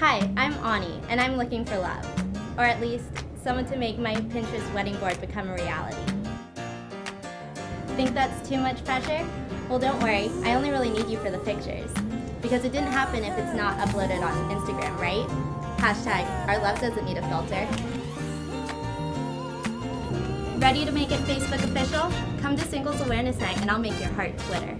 Hi, I'm Anni, and I'm looking for love. Or at least, someone to make my Pinterest wedding board become a reality. Think that's too much pressure? Well, don't worry, I only really need you for the pictures. Because it didn't happen if it's not uploaded on Instagram, right? Hashtag, our love doesn't need a filter. Ready to make it Facebook official? Come to Singles Awareness Night and I'll make your heart Twitter.